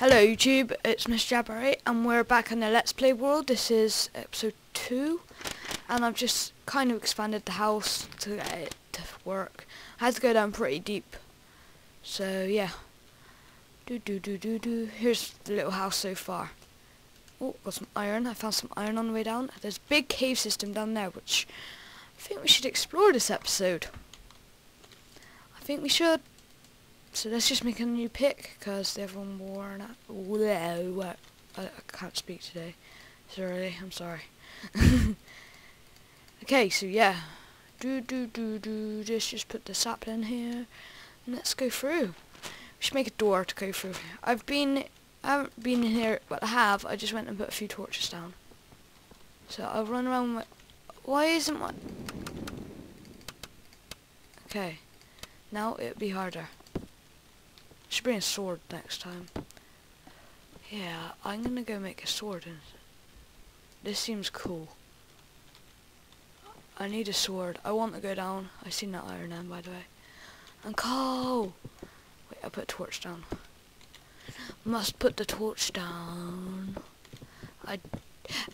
Hello YouTube, it's MrJabber8 and we're back in the Let's Play world. This is episode 2 and I've just kind of expanded the house to get it to work. I had to go down pretty deep. So yeah. Do do do do do. Here's the little house so far. Oh, got some iron. I found some iron on the way down. There's a big cave system down there which I think we should explore this episode. I think we should. So let's just make a new pick because the other one worn out. Whoa, I, I can't speak today. Sorry, I'm sorry. okay, so yeah. Do do do do. Just just put the sapling here. And let's go through. We should make a door to go through. I've been, I haven't been in here, but I have. I just went and put a few torches down. So I'll run around. With, why isn't one? Okay. Now it'll be harder. Should bring a sword next time. Yeah, I'm gonna go make a sword. And this seems cool. I need a sword. I want to go down. I seen that iron end, by the way. And coal! Wait, I put torch down. Must put the torch down. I,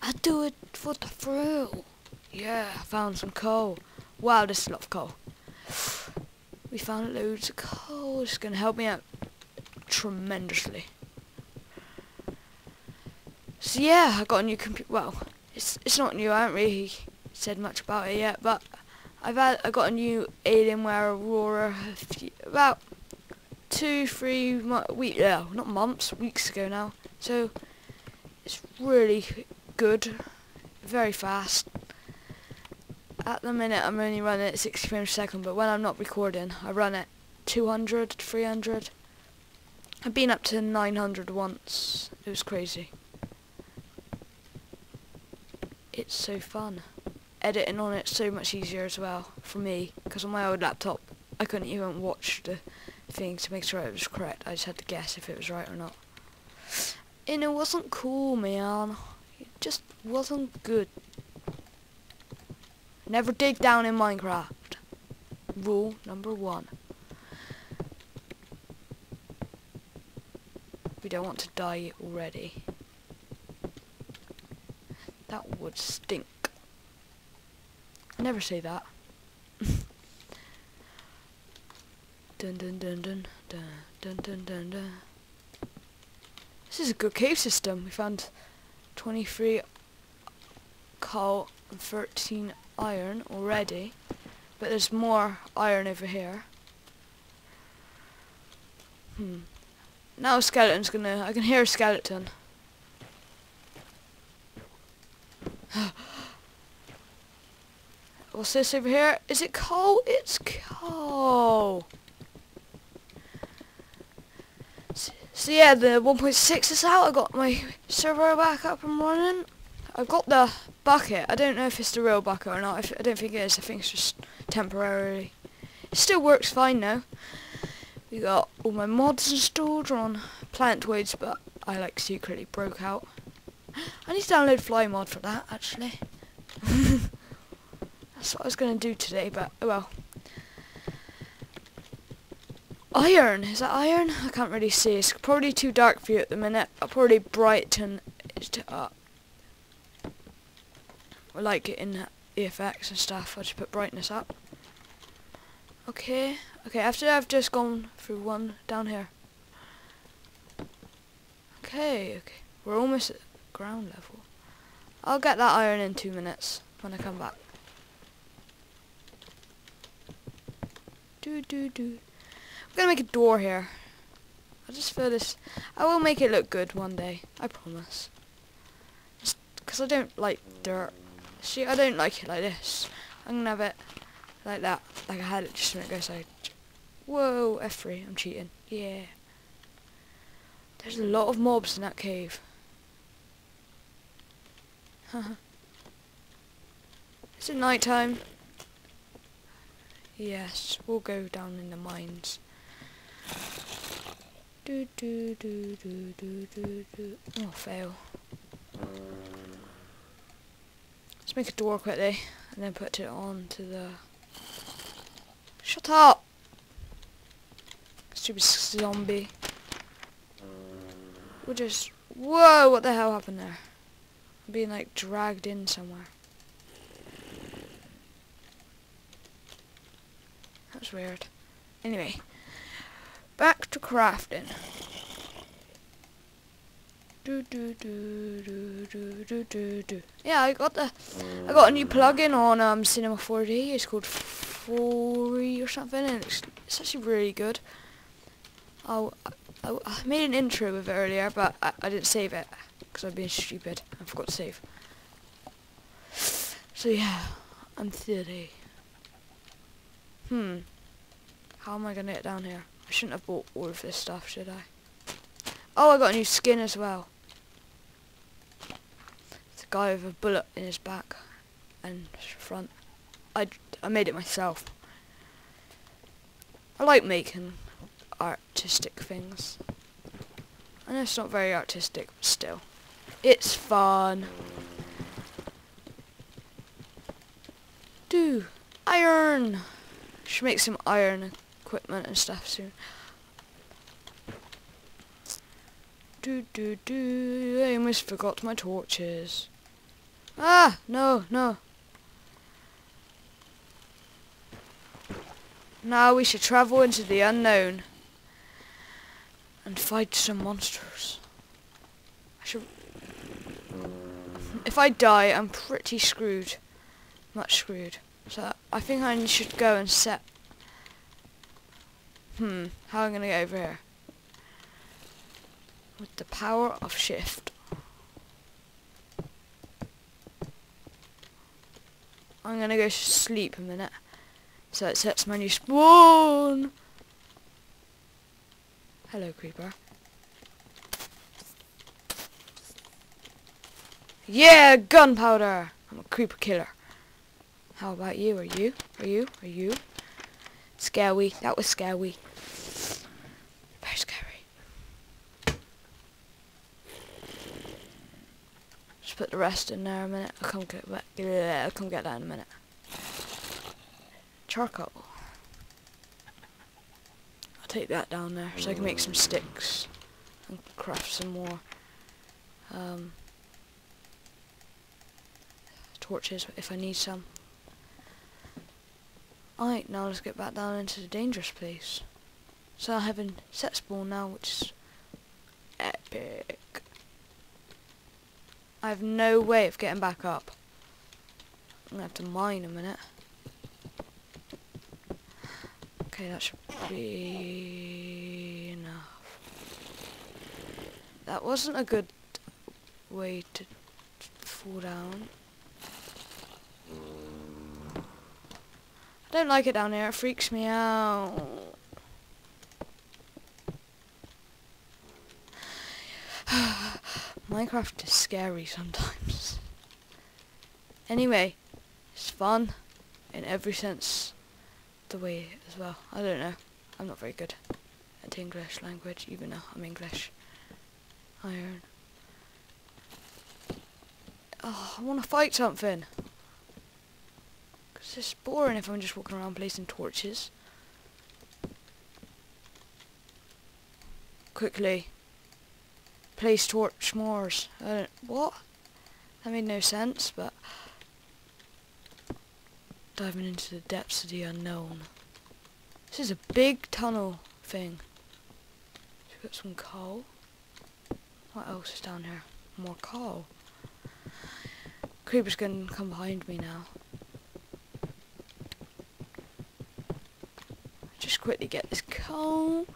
I do it for the thrill. Yeah, I found some coal. Wow, this is a lot of coal. We found loads of coal. It's to help me out tremendously. So yeah, I got a new computer. Well, it's it's not new. I haven't really said much about it yet, but I've had I got a new Alienware Aurora few, about two, three weeks, yeah, not months, weeks ago now. So it's really good, very fast. At the minute, I'm only running at 60 frames a second, but when I'm not recording, I run at 200, 300. I've been up to 900 once. It was crazy. It's so fun. Editing on it's so much easier as well for me because on my old laptop I couldn't even watch the thing to make sure it was correct. I just had to guess if it was right or not. And it wasn't cool, man. It just wasn't good. Never dig down in Minecraft. Rule number one. We don't want to die already. That would stink. I never say that. dun dun dun dun dun dun dun dun dun. This is a good cave system. We found 23 coal and 13 iron already. But there's more iron over here. Hmm. Now a skeleton's gonna... I can hear a skeleton. What's this over here? Is it coal? It's coal. So, yeah, the 1.6 is out. I got my server back up and running. I've got the Bukkit. I don't know if it's the real Bukkit or not. I don't think it is. I think it's just temporarily. It still works fine now. We got all my mods installed on Plantoids, but I like secretly broke out. I need to download Fly Mod for that, actually. That's what I was going to do today, but oh well. Iron! Is that iron? I can't really see. It's probably too dark for you at the minute. I'll probably brighten it up. I like it in effects and stuff. I'll just put brightness up. Okay. Okay, after I've just gone through one down here. Okay, okay. We're almost at ground level. I'll get that iron in two minutes when I come back. Do do do. I'm gonna make a door here. I just feel this. I will make it look good one day. I promise. Just because I don't like dirt. See, I don't like it like this. I'm gonna have it like that. Like I had it just when it goes like. Whoa, F3. I'm cheating. Yeah. There's a lot of mobs in that cave. Is it night time? Yes, we'll go down in the mines. Do do do do do do do. Oh, fail. Let's make a door quickly and then put it on to the. Shut up! Stupid zombie. We'll just... Whoa, what the hell happened there? I'm being like dragged in somewhere. That's weird. Anyway, back to crafting. Do, do, do, do, do, do, do, do. Yeah, I got the I got a new plugin on um, Cinema 4D. It's called Fury or something, and it's, it's actually really good. I'll, I, I made an intro with it earlier, but I, I didn't save it because I've been stupid. I forgot to save. So yeah, I'm 30. Hmm. How am I gonna get down here? I shouldn't have bought all of this stuff, should I? Oh, I got a new skin as well. It's a guy with a bullet in his back and front. I, I made it myself. I like making artistic things. I know it's not very artistic, but still. It's fun. Do iron. Should make some iron equipment and stuff soon. Do do do. I almost forgot my torches. Ah, no, no. Now we should travel into the unknown and fight some monsters. I should... If I die, I'm pretty screwed. Much screwed. So I think I should go and set... Hmm, how am I going to get over here? With the power of shift. I'm going to go sleep a minute. So it sets my new spawn. Hello, creeper. Yeah, gunpowder! I'm a creeper killer. How about you? Are you? Are you? Are you? Scary. That was scary. Very scary. Just put the rest in there a minute. I'll come get. I'll come get that in a minute charcoal. Take that down there so I can make some sticks and craft some more um, torches if I need some. Alright, now let's get back down into the dangerous place. So I have a set spawn now, which is epic. I have no way of getting back up. I'm gonna have to mine a minute. Okay, that should be enough. That wasn't a good way to fall down. I don't like it down there, it freaks me out. Minecraft is scary sometimes. Anyway, it's fun in every sense the way as well. I don't know. I'm not very good at English language, even though I'm English. Iron. Uh, oh, I want to fight something. Because it's boring if I'm just walking around placing torches. Quickly. Place torch mores. I don't... What? That made no sense, but diving into the depths of the unknown. This is a big tunnel thing. We've got some coal. What else is down here? More coal. Creeper's gonna come behind me now. Just quickly get this coal.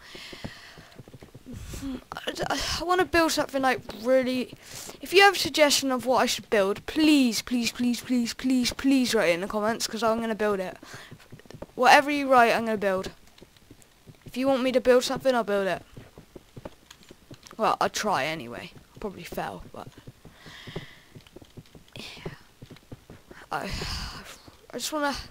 I, want to build something like really... If you have a suggestion of what I should build, please, please, please, please, please, please write it in the comments because I'm going to build it. Whatever you write, I'm going to build. If you want me to build something, I'll build it. Well, I'll try anyway. I'll probably fail, but... Yeah. I, I just want to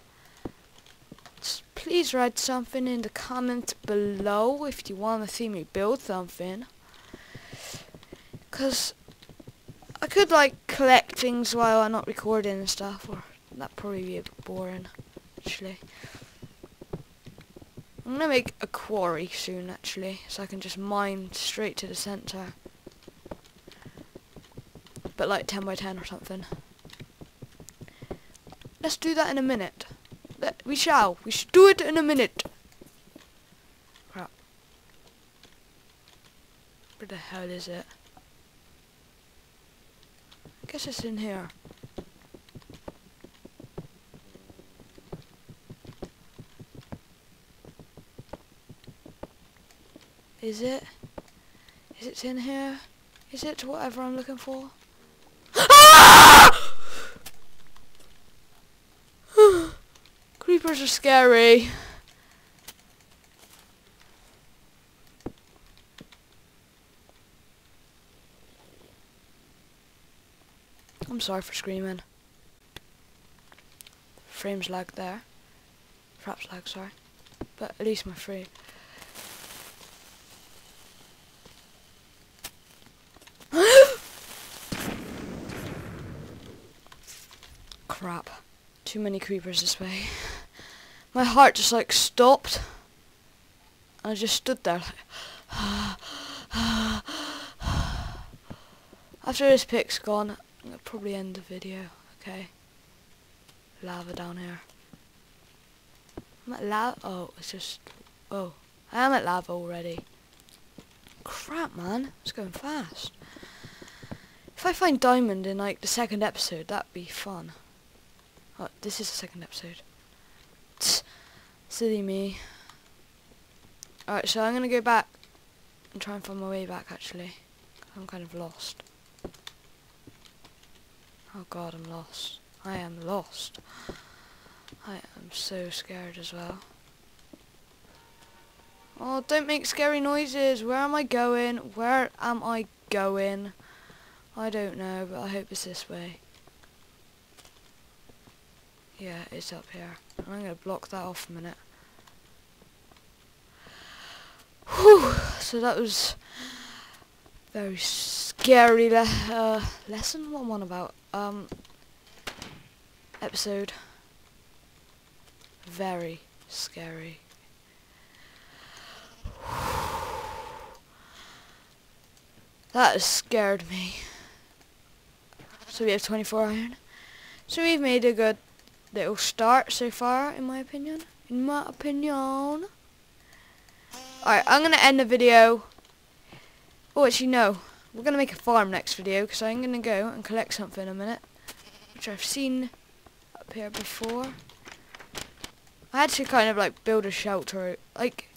please write something in the comments below if you want to see me build something. Because I could like collect things while I'm not recording and stuff, or that'd probably be a bit boring, actually. I'm gonna make a quarry soon, actually, so I can just mine straight to the center. but like 10 by 10 or something. Let's do that in a minute. We shall. We should do it in a minute. Crap. Where the hell is it? I guess it's in here. Is it? Is it in here? Is it whatever I'm looking for? Creepers are scary. I'm sorry for screaming. Frames lag there. Fraps lag, sorry. But at least my free. Crap. Too many creepers this way. My heart just like stopped. I just stood there like After this pic's gone, I'm gonna probably end the video, okay? Lava down here. I'm at lava oh, it's just oh. I am at lava already. Crap man, it's going fast. If I find diamond in like the second episode, that'd be fun. Oh, this is the second episode. Silly me. Alright, so I'm gonna go back and try and find my way back actually. I'm kind of lost. Oh god, I'm lost. I am lost. I am so scared as well. Oh, don't make scary noises. Where am I going? Where am I going? I don't know, but I hope it's this way. Yeah, it's up here. I'm going to block that off a minute. Whew, so that was very scary le uh, lesson. What am I on about? Um, episode. Very scary. That has scared me. So we have 24 iron. So we've made a good little start so far, in my opinion. In my opinion. Alright, I'm going to end the video. Oh, actually, no. We're going to make a farm next video, because I'm going to go and collect something in a minute. Which I've seen up here before. I had to kind of, like, build a shelter. Like,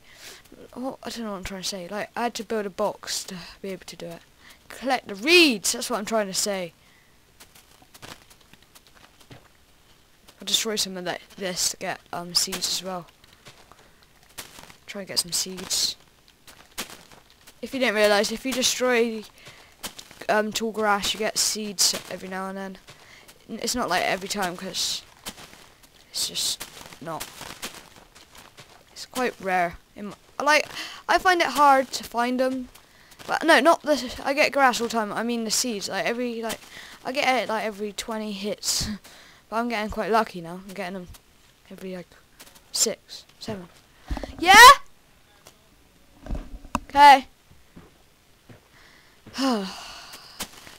oh, I don't know what I'm trying to say. Like, I had to build a box to be able to do it. Collect the reeds! That's what I'm trying to say. I'll destroy some of that, this to get um, seeds as well. Try and get some seeds. If you didn't realise, if you destroy um, tall grass, you get seeds every now and then. It's not like every time because it's just not. It's quite rare. like, I find it hard to find them. But no, not the. I get grass all the time. I mean the seeds. Like every like, I get it like every 20 hits. But I'm getting quite lucky now. I'm getting them every like six, seven. Yeah? Okay.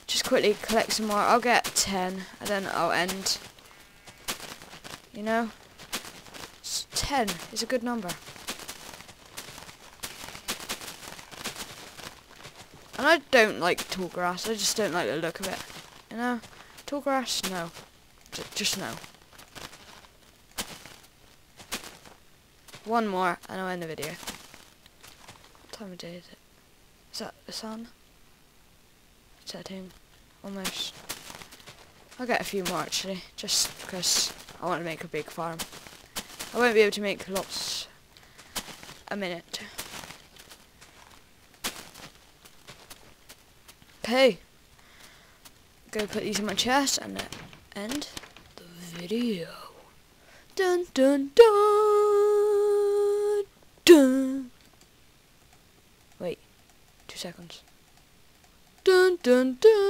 Just quickly collect some more. I'll get 10 and then I'll end. You know? 10 is a good number. And I don't like tall grass. I just don't like the look of it. You know? Tall grass? No just now. One more and I'll end the video. What time of day is it? Is that the sun? Setting. Almost. I'll get a few more actually, just because I want to make a big farm. I won't be able to make lots a minute. Okay. Go put these in my chest and end the video. Dun dun dun dun. Wait, two seconds. Dun dun dun.